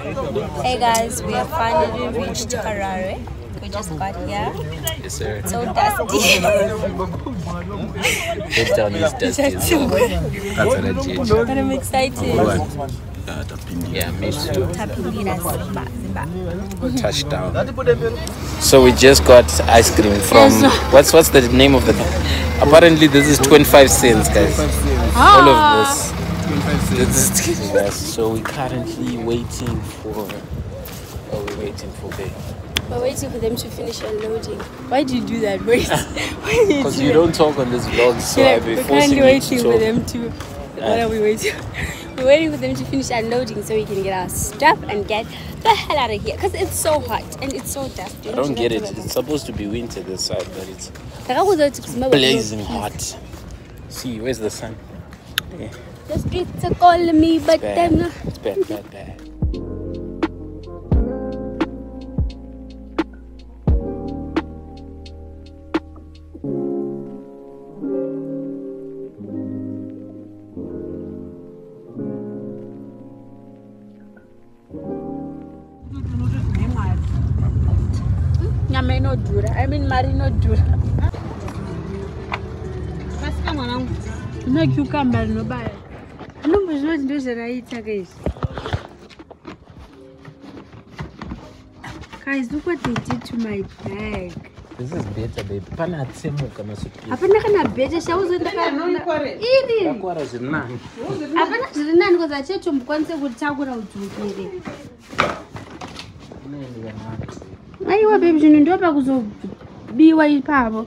Hey guys, we have finally reached Harare. We just got here. Yes, sir. So dusty. Cape Town is dusty. as well. That's what I did. but I'm excited. What? Yeah, me too. Tapindira Zimba, Zimba. Touchdown. So we just got ice cream from what's what's the name of the apparently this is 25 cents guys. All of this. Ah. Yes, so we're currently waiting for oh we're waiting for the We're waiting for them to finish unloading. Why do you do that, Wait. Why do you because do you don't talk on this vlog so Yeah, I'll be we're forcing currently you waiting to for them to. What are we waiting? We're waiting for them to finish unloading so we can get our stuff and get the hell out of here. Because it's so hot and it's so dusty. I don't get it. It's supposed to be winter this side, but it's Blazing. blazing hot. See, where's the sun? Yeah, The streets call me, but bad. I'm not. It's bad, bad, bad. Nyameno Dura, I mean Marino Dura. Basi kama mwanangu. Make you come back no buy. Ndo zvaraita guys guys look what they did to my bag. This is better, babe. Pana tsemuka masuki. hapana kana bhete shauzondakairi Yakwara zvinani. hapana zviri nani kozi achechombokwanise kutakura udzukire aiwa bebi zvinhu ndopa kuzobiwa ipapo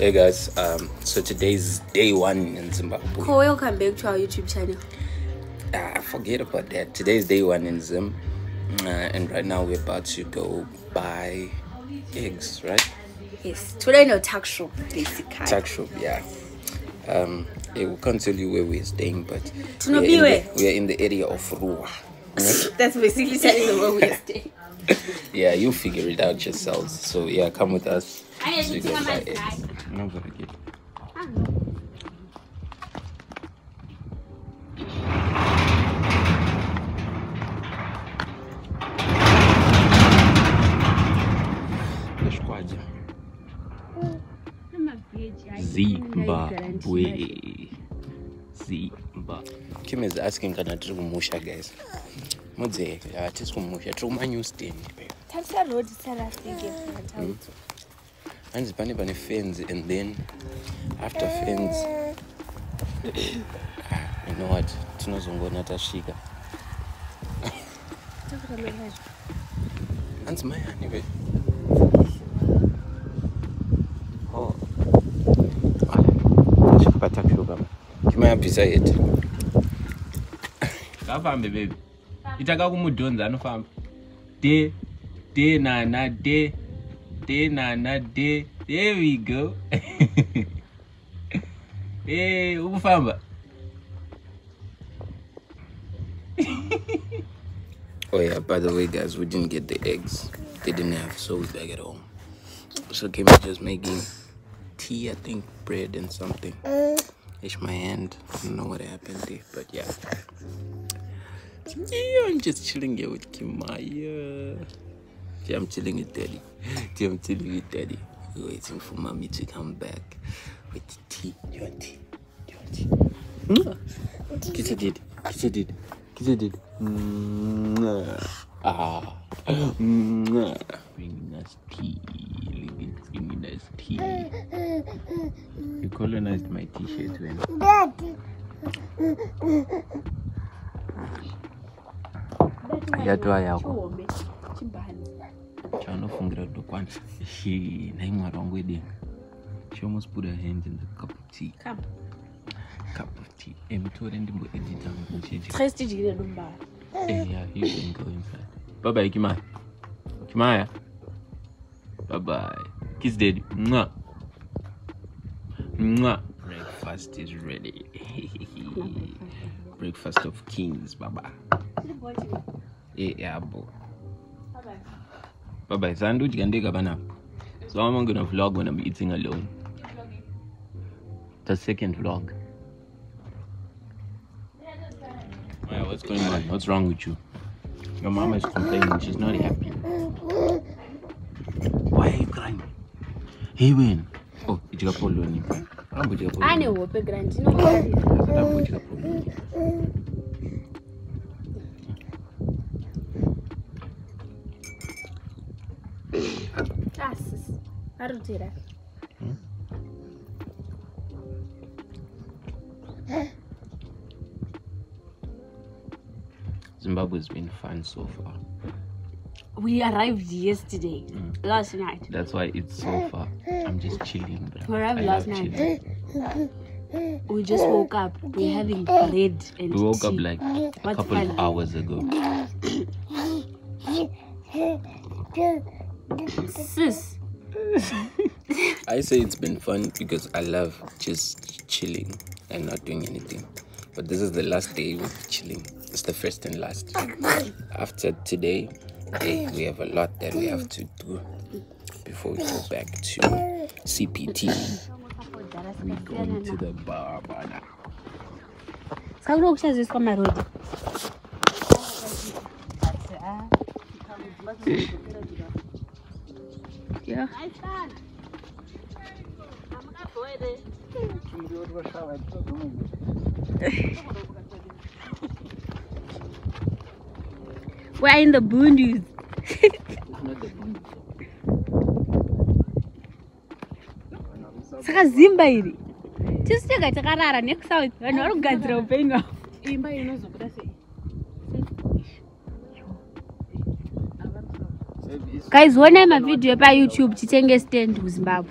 Hey guys, um, so today's day one in Zimbabwe. cool welcome back to our youtube channel Ah, forget about that. Today's day one in Zim, uh, and right now we're about to go buy eggs, right? yes today no tax shop basically Tuck shop, yeah. Um, yeah, we can't tell you where we're staying, but we are, in the, we are in the area of Ruwa. that's basically telling them where we're staying Yeah, you figure it out yourselves. So yeah, come with us. nobvaraketi leswikwadya zimbabwe zimbabwe kim is asking kana tiri kumusha guys? Mudze hatisi kumusha tiri kumanewstan tarisarodi sarasige anzi pane pane fens and then after fens ah, you know what? Tinozongoona tasvika. Anzi mai hanive tasvikupa oh. takushoka timayabvisa yete? Ngafambe bebi itaka kumudhonza anofamba. De de nana de. De nana de there we go. Eh, hey ukufamba oh yeah by the way guys we didn't get the eggs. They didn't have so we back at home. So Kim is just making tea i think bread and something? Mm. It's my hand. I don't know what happened there but yeah. Yeah, I'm just chilling here with Kimaya. I'm chilling with Daddy. I'm chilling with Daddy. We're waiting for mommy to come back with tea. Do you want tea? Do you want tea? Kiss did. Kiss did. Kiss did. Ah. Bringing us tea. Living, bringing us tea. You colonized my t-shirt when. yatova yako kufungira do kwanza. She naimwa wrong wedding. She almost put her hand in the cup of tea. Cup. Cup of tea. Emtore ndimbo edit angu Stress trust jikile dumba eh yeah you can go inside bye bye kimaya. Kimaya. Bye bye kiss daddy. Mwa mwa breakfast is ready. Breakfast of kings baba. Eh yeah, yeah boy bye bye Sandu jikandika bana. So I'm not gonna vlog when I'm eating alone. The second vlog. Maya, what's going on? What's wrong with you? Your mama is complaining. She's not happy. Why are you crying? Hey, Wayne. Oh, it's ichika polo ni. Rambo ichika polo. ane hope grant inomutarira Rambo ichika arutira Zimbabwe's been fun so far. we arrived yesterday mm. last night That's why it's so far. I'm just chilling, bro. We arrived I last night. chilling. we just woke up we're having bread and We woke up like a What's couple of hours ago. I say it's been fun because I love just chilling and not doing anything. But this is the last day we'll chilling. It's the first and last. After today, eh, we have a lot that we have to do before we go back to CPT. We're going to the bar by now. saka kuda kuchaziswa marodi Yeah. We're in the boonies. saka zimba iri. Tisu tega takarara nekusouth. Vanhu vari kugadzira upenyu hwavo. Imba inozobuda sei? Guys onai mavhidhiyo payoutube titenge stand kuzimbabwe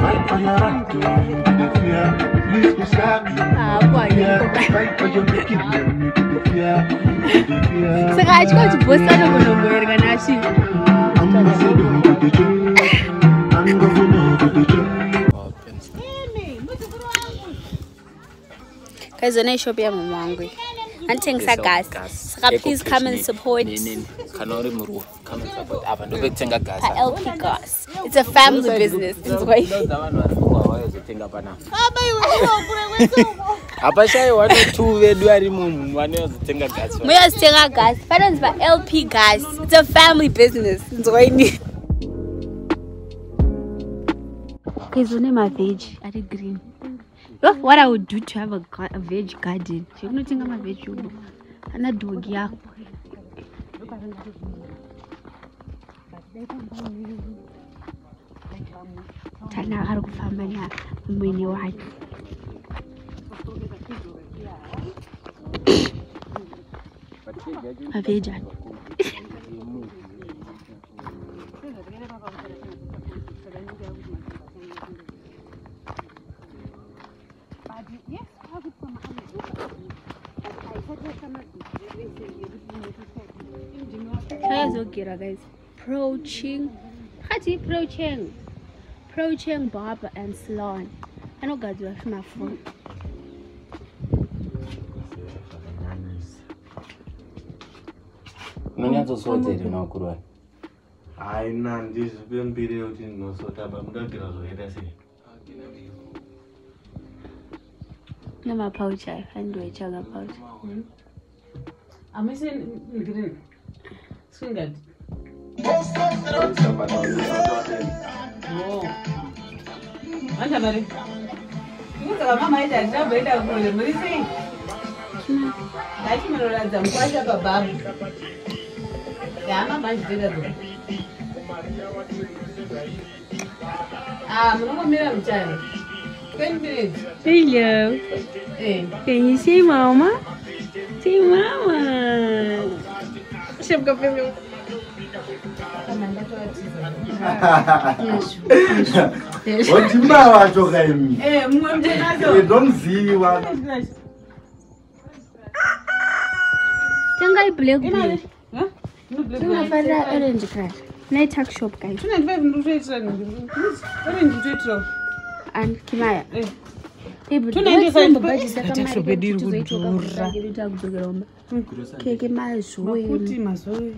fight for your right to the fear. Please be savvy. Fight for your kingdom, the fear. Saka achikoti bhosi anogonomboerwa nachi. Ambassador kutucho. Angovuna kutucho. kaizona ishopu yamama wangu anotengesa gasi saka please come and support kana uri muruwa come and support apa ndopekutenga gas lp gas it's a family business inzwai vanhu vari kuwawayozotenga panapa hapashayiwa netu vedu ari munhu vanoyozotenga gas muyozitenga gas panonzi palp gas it's a family business nzwaini izone mavheji ari green what i would do to have a, a veg garden zvekunotenga mavheji uno na dogiya tana har harkufa mana mai mwenye wake a tu chayazogera guys. Proching. Pakati procheng. Procheng barber and salon anogadzira zvimafoni unonyatsosodza here nawakurwani haina ndizvipe mbiri yekuti ndinosotaba mudabhira zvoita sei nemapauchi ayo andiwechaga pauchi amise green singadi oh. anda mari kutsaka mamaita handichamboenda kure muri sei ndachiminoradza mukwasha pabhamu hama manjitoidadzo ah, munongomira mucharo ten minutes hello. Eh. Can you see mama? See mama? Şapka yapıyorum. wathi mavatsho kaimidomziwa tengai blackbirtingafarira orange color naituck shop guys orange utoitirawo andikimaya tasobedi iri kudhura keke mazoekuti mazoe.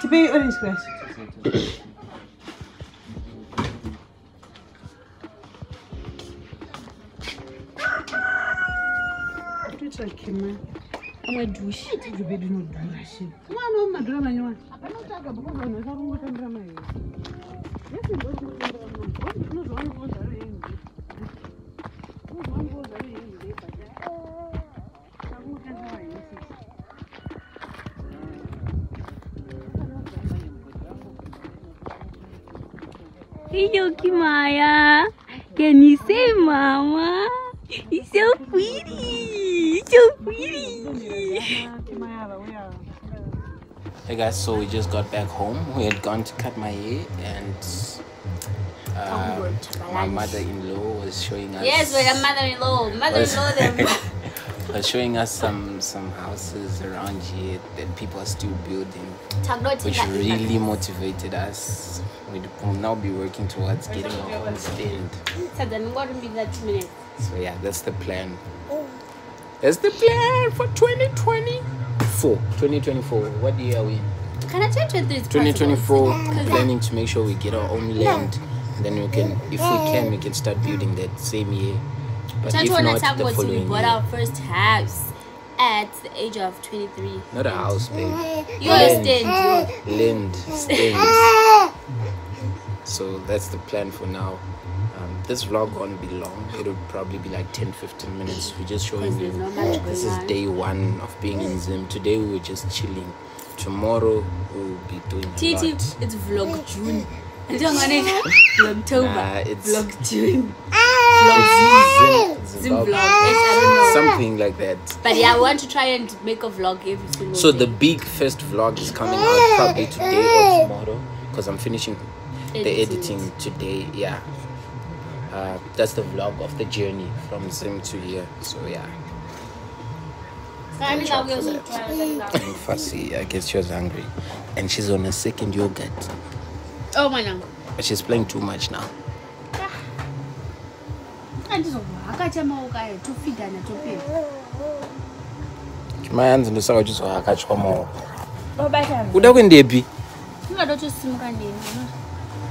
Tipei orange crash toita kema amwe dhushi tobedi inodhura she. Mwana womadhura manyowani hapana kuti akabvakanhu akarongotambira mahera mai. Yesi ndori kutambira mai. Unozwana kuozara hengi. Unozwana kuozara hengi ndeibhadha. Takutanga yesi. Hello, Kimaya. Can you say mama? It's so pretty. It's so pretty. Hey guys, so we just got back home. We had gone to cut my hair, and uh, my mother-in-law was showing us. Yes, we're mother-in-law. Mother-in-law, them. was showing us some some houses around here that people are still building, which really motivated us. We will now be working towards getting our own stand. So yeah, that's the plan. That's the plan for 2024. 2024. What year are we in? Can I you 2024 planning to make sure we get our own land and then we can if we can we can start building that same year. But if not the Tango we bought year. our first house at the age of 23. not a house babe. You understand? land. stands so that's the plan for now. Um, this vlog won't be long. It'll probably be like 10 15 minutes. We're just showing you this is day one of being in zim. Today we were just chilling. Tomorrow we'll be doing lot. it's vlog June. I don't it. Vlogtober. It's- vlog June. It's Zim- Zim vlog. Yes, I don't know. something like that But yeah, I want to try and make a vlog every single So day. the big first vlog is coming out probably today or tomorrow because I'm finishing the Editing. today. Yeah, uh, that's the vlog of the journey from Zim to here. So yeah, Can I make a Watch out video for soon? I'm fussy. I guess she was hungry, and she's on a second yogurt, Oh mwanangu. She's playing too much now. Ah. andizohaka chamaoko ayo tofidhana topera chimai hanzi ndosaka uchizohaka chamaoko uda kwendepi ingada tosimuka ndeni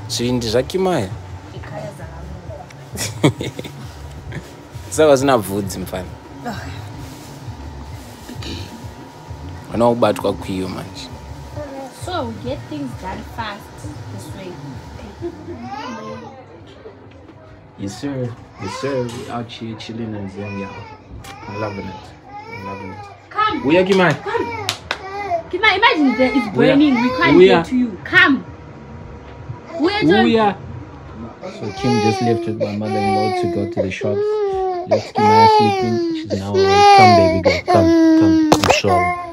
zvindi zvakimaya saka zina bvudzi mfani vanokubatwa kwiyo manje. So get things done fast. Yes, sir. Yes, sir. We out here chilling in Zim, y'all. I'm loving it. I'm loving it. come We are Kimai. Kima, imagine that it's We are- burning we can't we get to you come we're We done. are. So Kim just left with my mother-in-law to go to the shops. Left Kimaya sleeping. She's now awake. Come, baby, go. Come, come. I'm sure.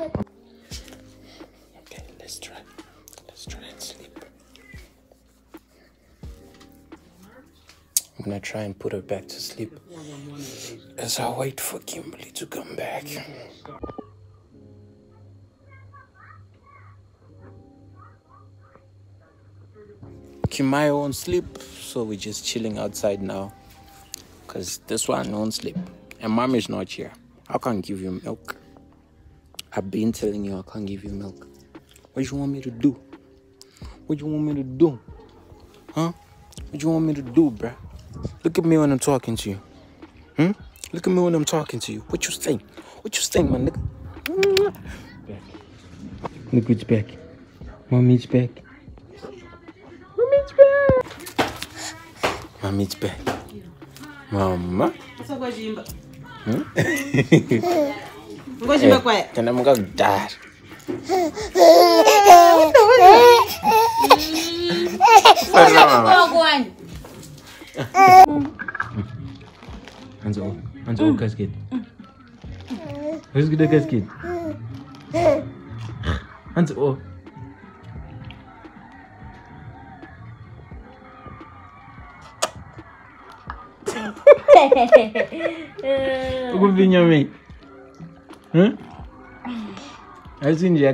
I'm gonna try and put her back to sleep as I wait for Kimberly to come back. Kimaya won't sleep, so we're just chilling outside now. Cause this one won't sleep. And mom is not here. I can't give you milk. I've been telling you I can't give you milk. What you want me to do? What you want me to do? Huh? What you want me to do, bruh? Look at me when I'm talking to you. Hmm? Look at me when I'm talking to you. What you think? What you think, my nigga? Look who's back. Mommy's back. Mommy's back. Mommy's back. Mama. Sokwachiimba. ngochimba kwaya kana mukagara farira mama Hans auch. Hans auch, Gas geht. Hörst oh, Gas geht? Hans auch. Huko vinywa mimi. Hmm? Haizi nje ya.